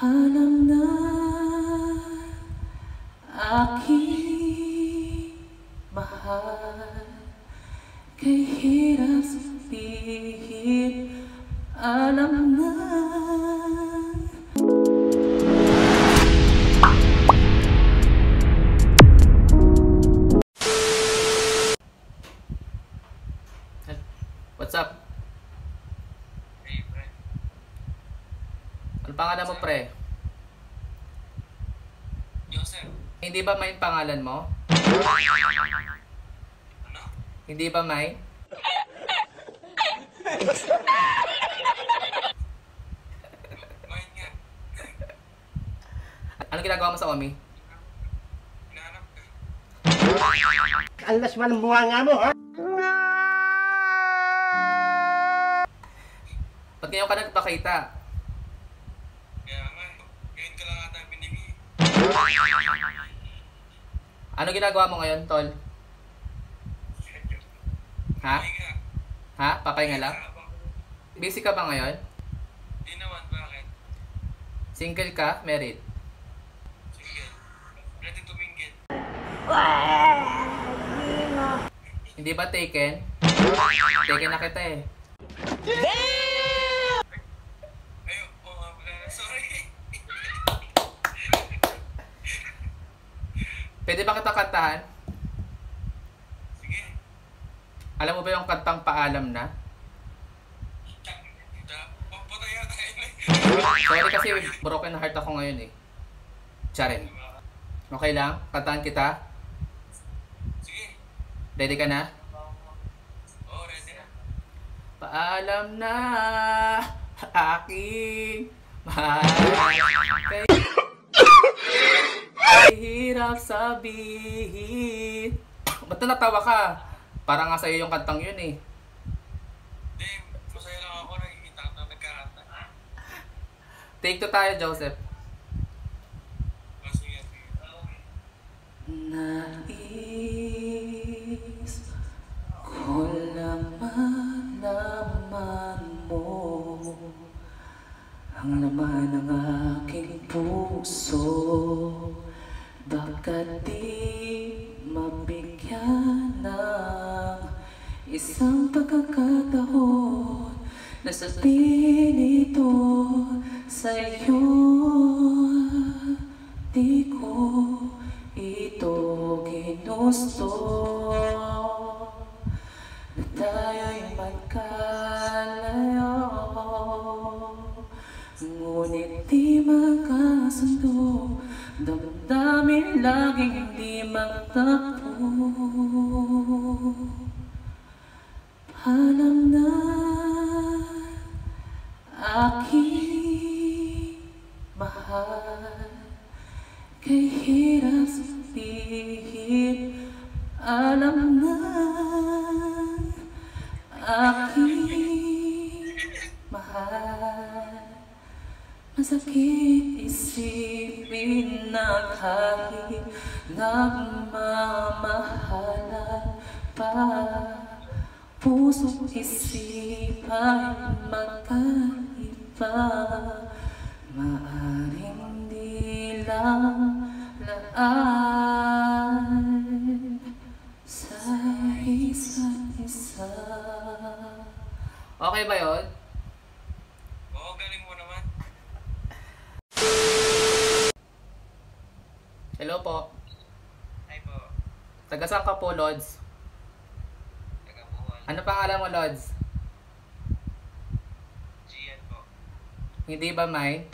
Alam na aking mahal Kay hirap sabihin Alam na What's up? Hey, pre. Ano pangalan mo, pre? Joseph. Hindi ba may pangalan mo? Ano? Hindi ba may? Ano ginagawa mo sa Omi? Alas man ang bunga nga mo, ha? Ba't ngayon ka nagpakita? Kaya nga, eh. ngayon ka lang ata pinili. Ano ginagawa mo ngayon, Tol? Ha? Ha? Papahinga lang? Busy ka ba ngayon? Di naman, bakit? Single ka? Married? Single. Ready to mingle. Hindi ba taken? Taken na kita eh. Ay, oo nga pala. Sorry. Pwede ba kita kantahan? Sige. Alam mo ba yung kantang paalam na? Sorry kasi broken heart ako ngayon eh. Charing. Okay lang? Kantahan kita? Sige. Ready ka na? Oo, ready na. Paalam na aking mahal kay Ay, hirap sabihin Ba't natawa ka? Para nga sa'yo yung kantang yun eh Di, masaya lang ako nakikita ka na nagkakanta. Take two tayo, Joseph Ah. Nais ko naman naman mo Ang laman ng aking puso Baka di mabigyan ng isang pagkakataon Na sabihin ito sa'yo? Di ko ito ginusto. Na tayo'y magkalayo. Ngunit di magkasundo. Damdamin laging hindi magtakbo Alam na aking na kahit nagmamahalan pa. Puso't isipan magkaiba Maaring di lang laan sa isa't isa. Okay ba yon? Oo, galing mo naman. Hello po Hi po. Taga saan ka po, Lods? Ano pangalan mo, Lods? Gian po. Hindi ba may?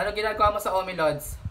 ano ginagawa mo sa Omi Lods?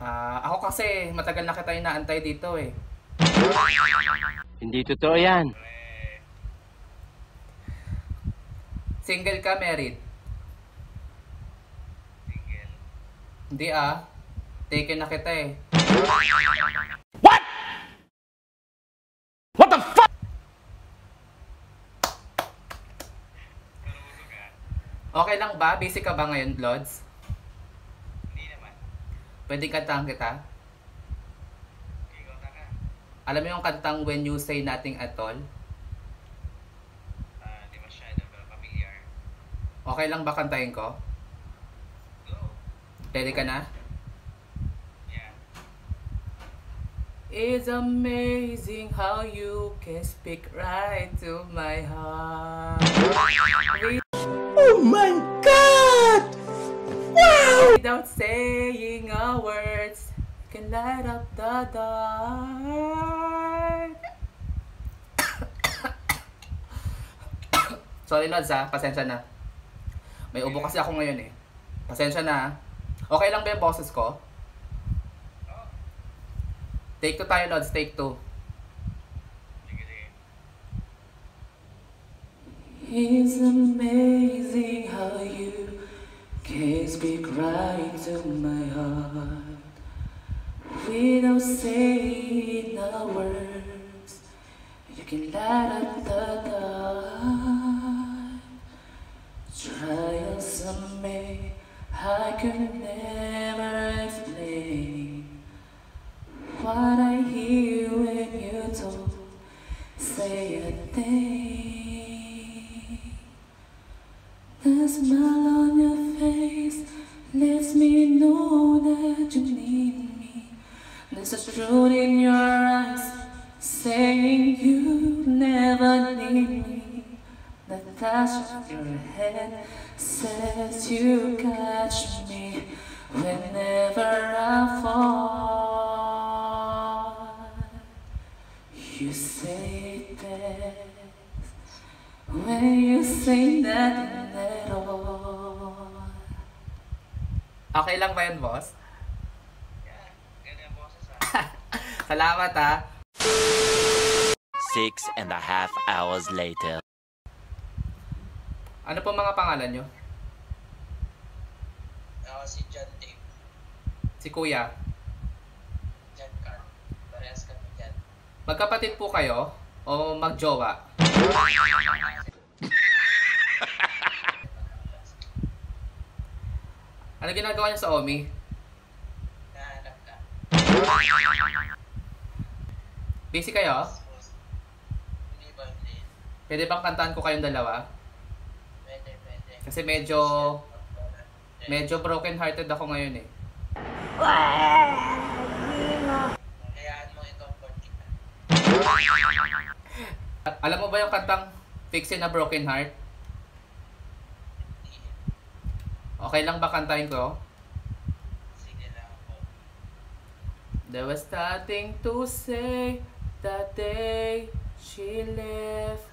Ah, ako kasi matagal na kita inaantay dito eh. Hindi totoo yan. Single ka, married? single. Hindi ah. Taken na kita eh. What the fuck? Okay lang ba? Busy ka ba ngayon, Lods? Pwede kantahan kita? Alam mo yung kantang When You Say Nothing At All? Ah, di masyado pero familiar. Okay lang ba kantahin ko? Go. Ready ka na? Yeah. It's amazing how you can speak right to my heart. Oh my! Without saying a words, you can light up the dark. Sorry Lods ha, pasensya na. May ubo kasi ako ngayon eh. Pasensya na. ha. Okay lang ba yung boses ko? Take two tayo Lods, take two. It's amazing how you can speak right to my heart without saying a word. You can light up the dark. Trials of me I could never explain. What I hear when you don't say a thing. The on your face me know that you need me. There's a truth in your eyes saying you never need me. The touch of your head says you catch me whenever I fall. You say that when you say nothing at all. Okay lang ba yun, boss? Yeah, ganda ang boses ah. Salamat ha. Six and a half hours later. Ano po mga pangalan nyo? Ako si John Dave. Si Kuya. John Carl. Parehas kami dyan. Magkapatid po kayo o magjowa? Ano ginagawa niyo sa OMI? Nahanap ka. Busy kayo? Pwede bang kantahan ko kayong dalawa? Pwede, pwede. Kasi medyo medyo broken hearted ako ngayon eh. Hayaan mo i-comfort kita. Alam mo ba yung kantang Fixing a Broken Heart? Hindi. Okay lang ba kantahin ko? Sige lang po. There was nothing to say that day she left.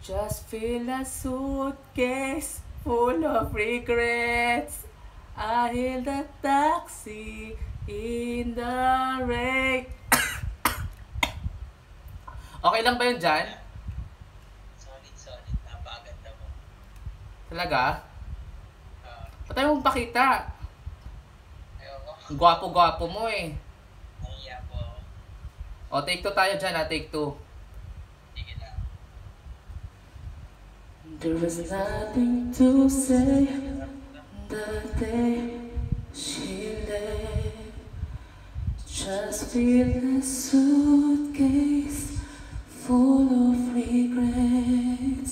Just feel a suitcase full of regrets. I hailed a taxi in the rain. okay lang ba yun dyan? Solid, solid. Napakaganda mo. Talaga? Ah, Ba't tayo mong pakita? ayoko. Ang Gwapo-gwapo mo eh. Nahiya po. O, take two tayo dyan ha, take two. Sige lang. There was nothing to say the day she left. Just feel a suitcase full of regrets.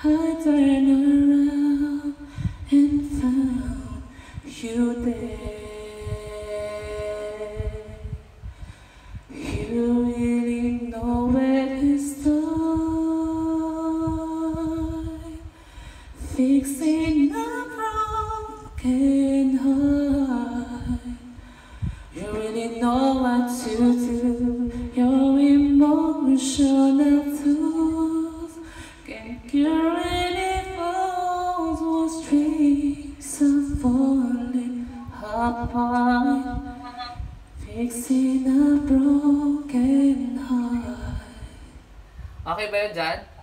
I turned around and found you there. You really know where to start, fixing a broken heart. You really know what to do. Your emotional Fixing a broken heart. Okay ba yun dyan?